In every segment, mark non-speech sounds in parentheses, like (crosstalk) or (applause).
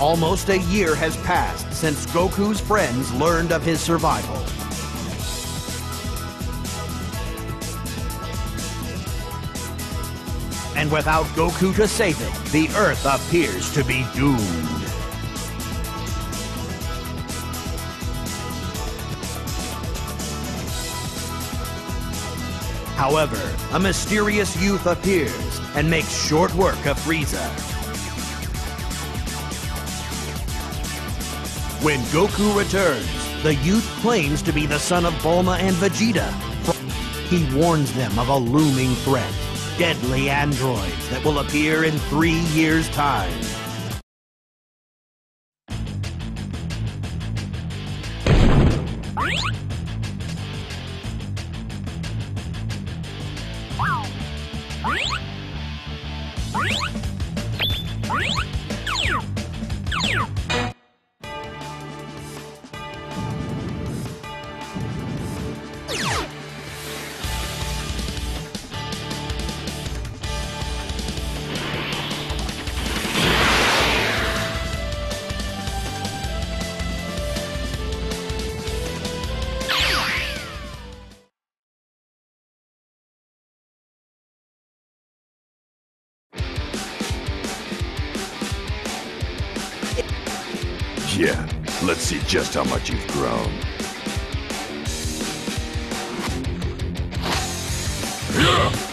Almost a year has passed since Goku's friends learned of his survival. And without Goku to save it, the Earth appears to be doomed. However, a mysterious youth appears and makes short work of Frieza. When Goku returns, the youth claims to be the son of Bulma and Vegeta. He warns them of a looming threat, deadly androids that will appear in three years' time. Yeah, let's see just how much you've grown. Time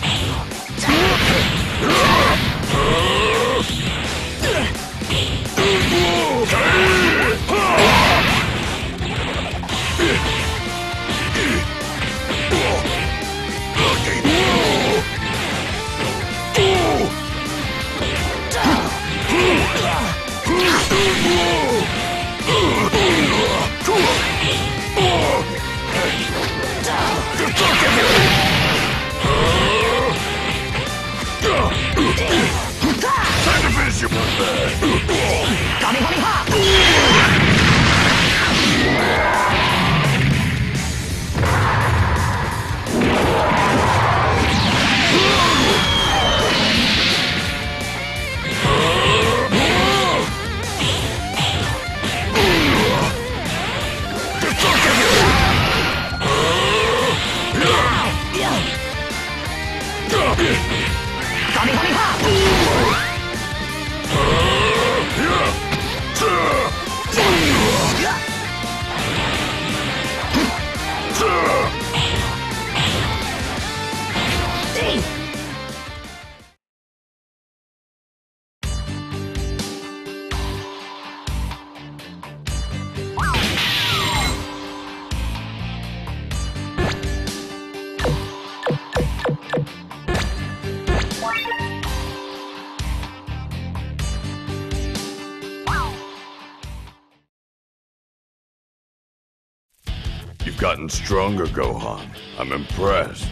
gotten stronger, Gohan. I'm impressed.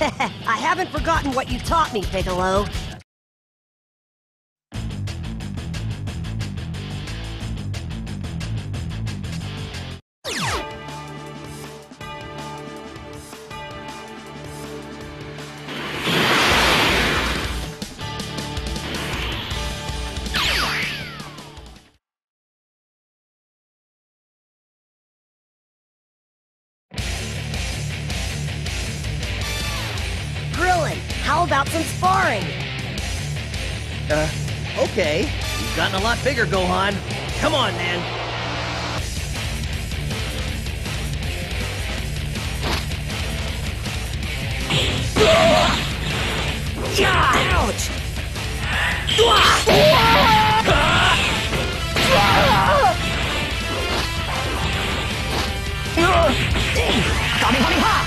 (laughs) I haven't forgotten what you taught me, Piccolo. How about some sparring? Uh, okay. You've gotten a lot bigger, Gohan. Come on, man. Ouch!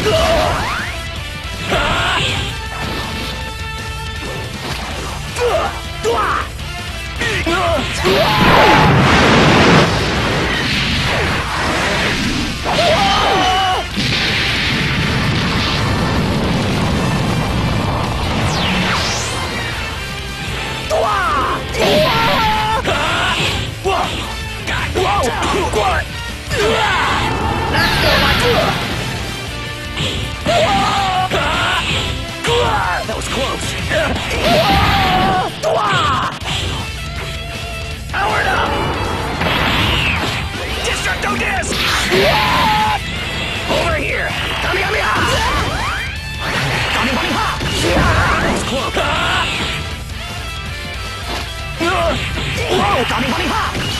That Over here! Kamehameha! Kamehameha! Nice cloak! Whoa! Kamehameha!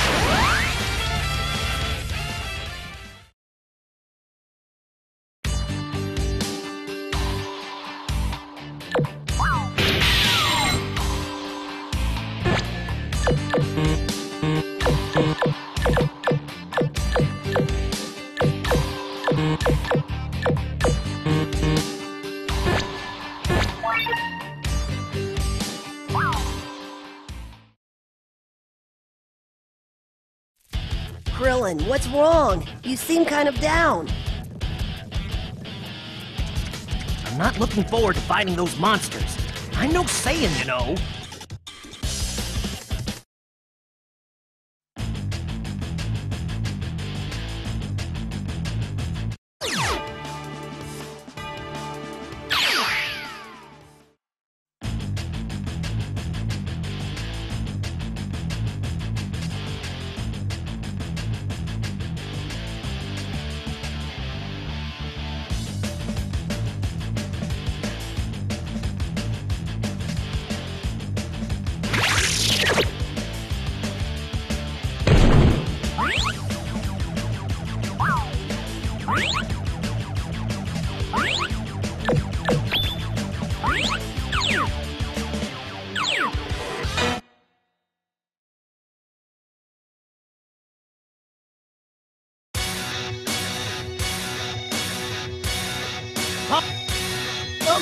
Krillin, what's wrong? You seem kind of down. I'm not looking forward to fighting those monsters. I'm no Saiyan, you know.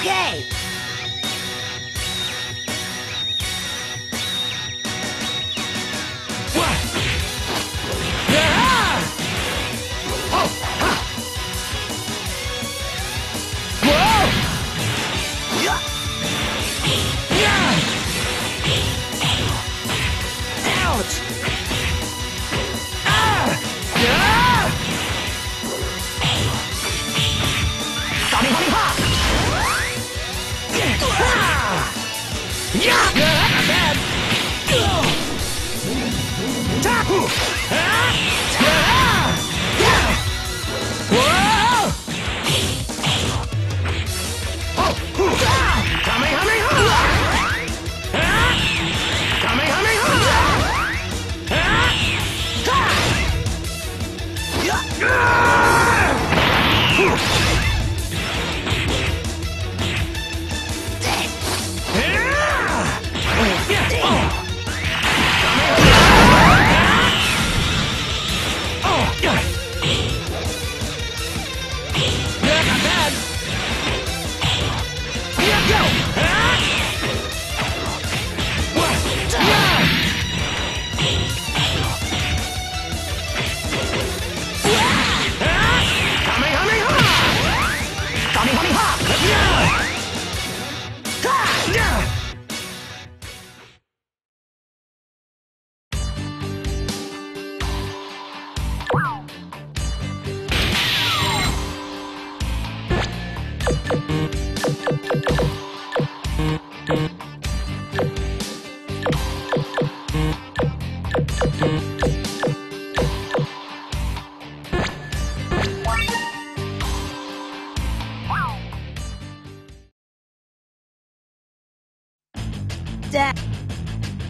Okay.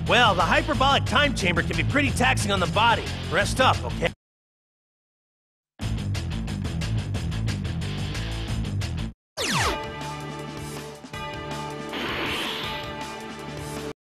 Well, the hyperbolic time chamber can be pretty taxing on the body. Rest up, okay?